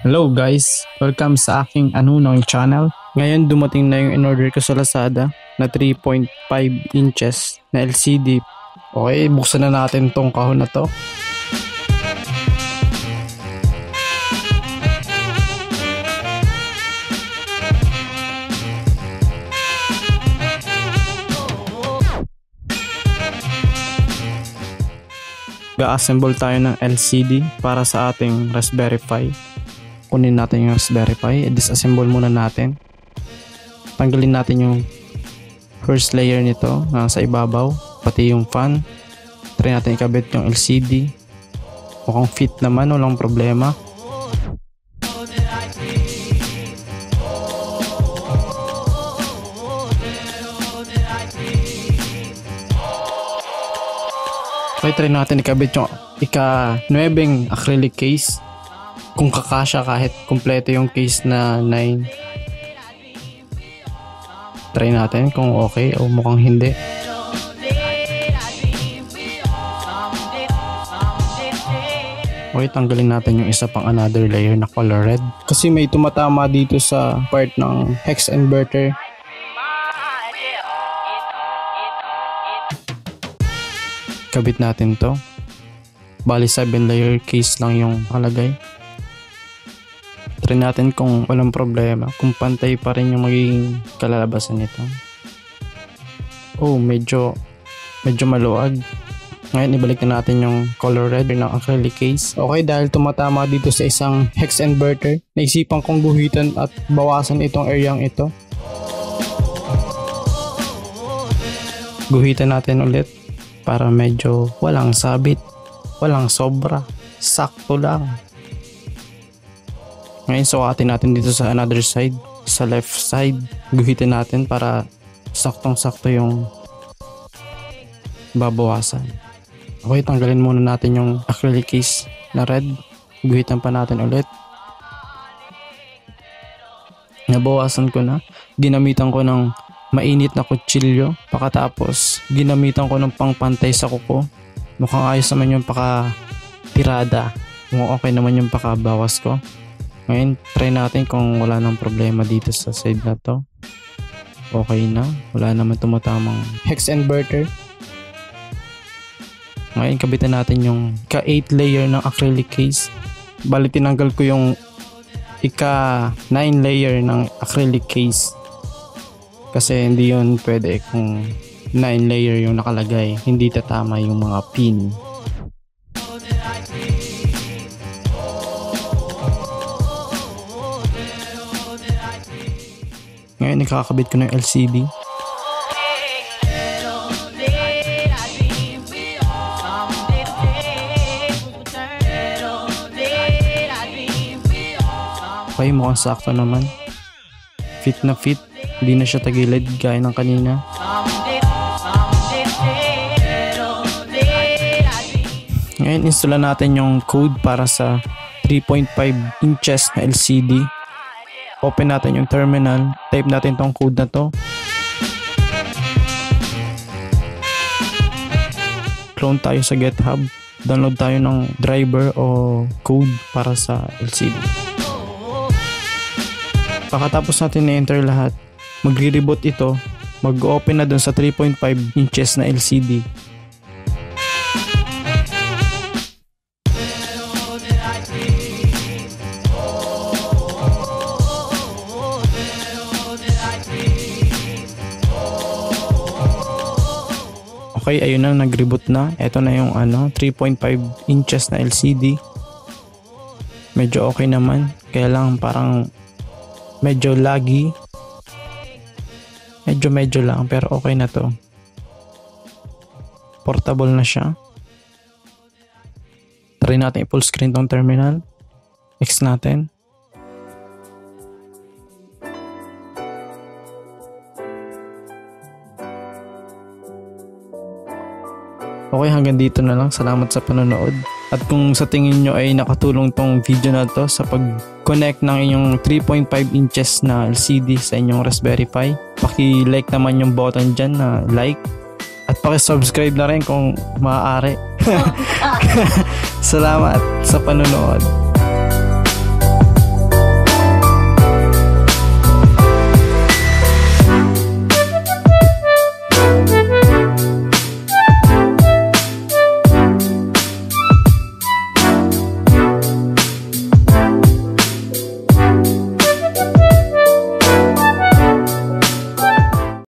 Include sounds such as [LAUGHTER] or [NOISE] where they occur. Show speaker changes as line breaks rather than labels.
Hello guys! Welcome sa aking Anunong channel. Ngayon dumating na yung in-order ko sa Lazada na 3.5 inches na LCD. Okay, buksan na natin tong kahon na to. Ga-assemble tayo ng LCD para sa ating Raspberry Pi kunin natin yung Raspberry Pi, disassemble muna natin. Tanggalin natin yung first layer nito na sa ibabaw, pati yung fan. Try natin ikabit yung LCD. Mukhang fit naman, walang problema. Okay, try natin ikabit yung ika-9 acrylic case kung kakasya kahit kumpleto yung case na 9 try natin kung okay o mukhang hindi. Okay tanggalin natin yung isa pang another layer na color red. Kasi may tumatama dito sa part ng hex inverter kabit natin to. Bali 7 layer case lang yung kalagay try natin kung walang problema kung pantay pa rin yung magiging kalalabasan nito. Oh medyo medyo maluwag. Ngayon ibalik na natin yung color red ng acrylic case. Okay dahil tumatama dito sa isang hex inverter naisipan kong guhitan at bawasan itong areang ito. Guhitan natin ulit para medyo walang sabit walang sobra. Sakto lang ngayon sukatin natin dito sa another side, sa left side. Guhitin natin para saktong-sakto yung babawasan. Okay, tanggalin muna natin yung acrylic case na red. Guhitan pa natin ulit. Nabawasan ko na. Ginamitan ko ng mainit na kutsilyo. Pakatapos, ginamitan ko ng pangpantay sa kuko. Mukhang ayos naman yung paka tirada. Mukhang okay naman yung pakabawas ko. Ngayon, try natin kung wala nang problema dito sa side na to. Okay na. Wala naman tumatamang hex inverter. Ngayon, kabitan natin yung ka-8 layer ng acrylic case. Bali, tinanggal ko yung ika-9 layer ng acrylic case. Kasi hindi yon pwede kung 9 layer yung nakalagay. Hindi tatama yung mga pin. Ngayon, nakakabit ko ng LCD. Okay, mukhang sakto naman. Fit na fit. Hindi na siya tagilid gaya ng kanina. Ngayon, install natin yung code para sa 3.5 inches na LCD open natin yung terminal, type natin tong code na to. Clone tayo sa GitHub, download tayo ng driver o code para sa LCD. Pagkatapos natin na-enter lahat, magre-reboot ito, mag-open na dun sa 3.5 inches na LCD Okay, ayun na, nag-reboot na. Ito na yung ano, 3.5 inches na LCD. Medyo okay naman. Kaya lang parang medyo laggy. Medyo medyo lang pero okay na to. Portable na siya. Try natin i-full screen tong terminal. X natin. Okay, hanggang dito na lang. Salamat sa panonood. At kung sa tingin nyo ay nakatulong tong video na to sa pag-connect ng inyong 3.5 inches na LCD sa inyong Raspberry Pi, paki-like naman yung button dyan na like. At paki-subscribe na rin kung maaari. [LAUGHS] Salamat sa panonood.